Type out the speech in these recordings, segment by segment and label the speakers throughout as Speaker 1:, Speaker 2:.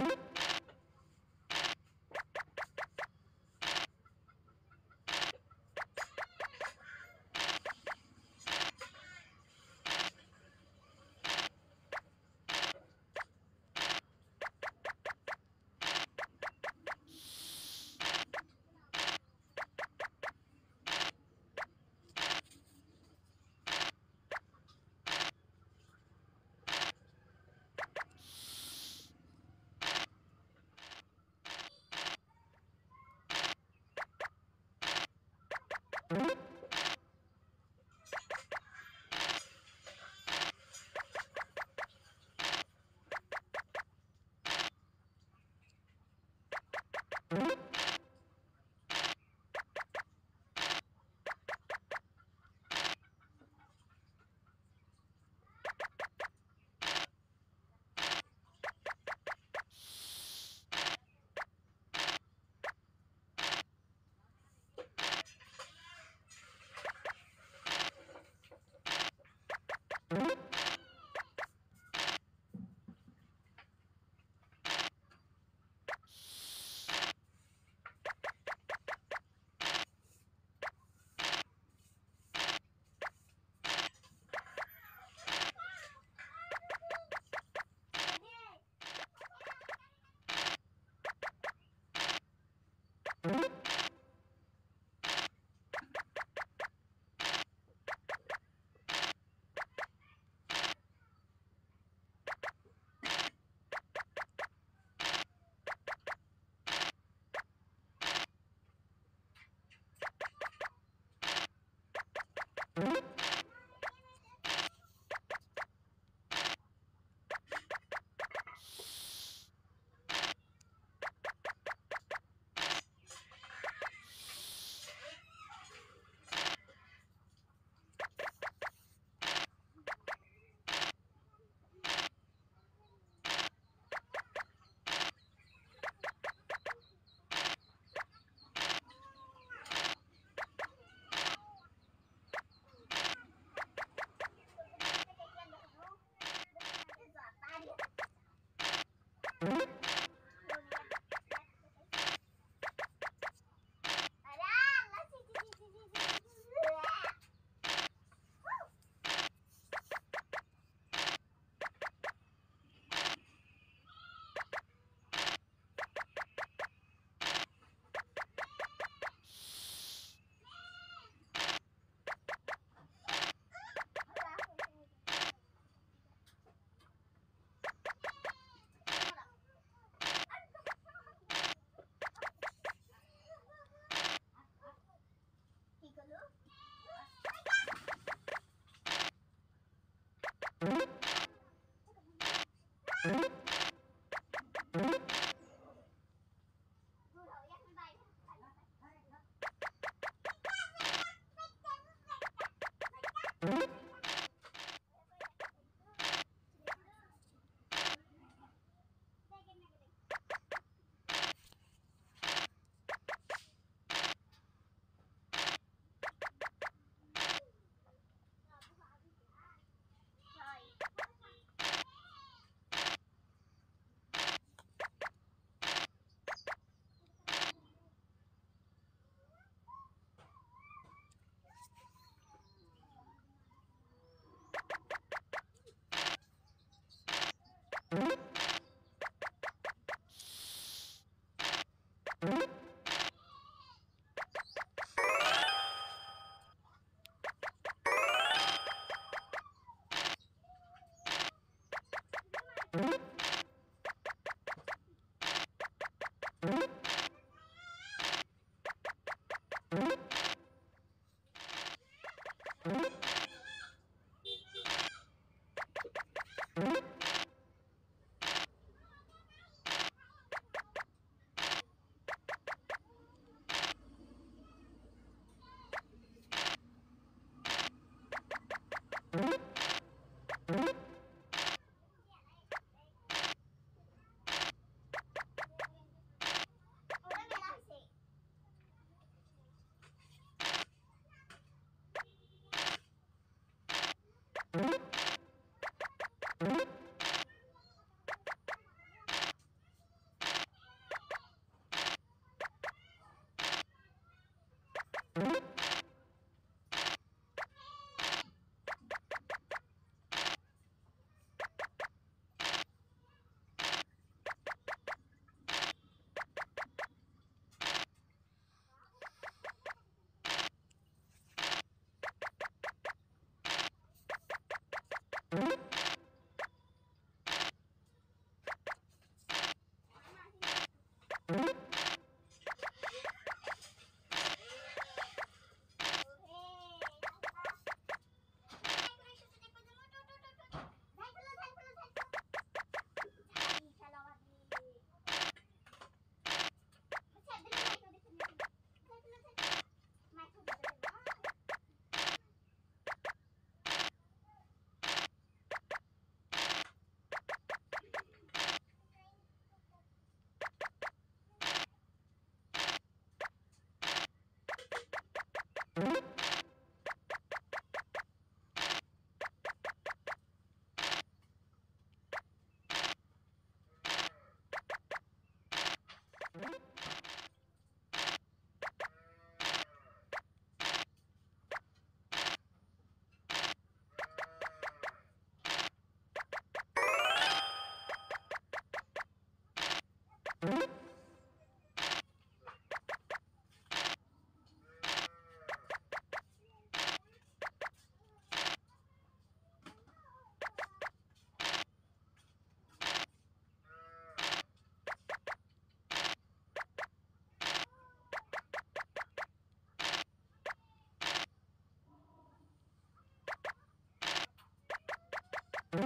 Speaker 1: you you Mm-hmm. you Mm-hmm. Mm-hmm. you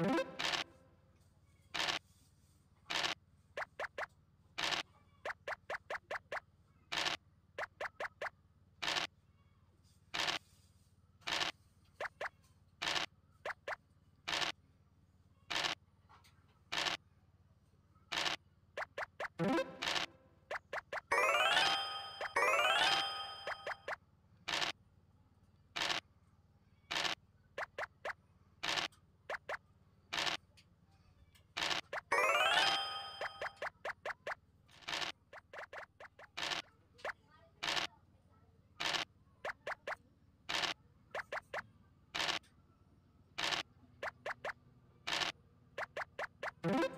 Speaker 1: Mm-hmm. you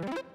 Speaker 1: you